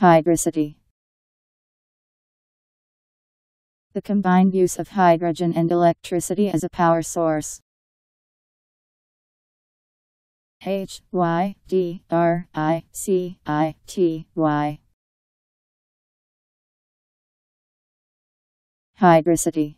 Hydricity. The combined use of hydrogen and electricity as a power source. H Y D R I C I T Y Hydricity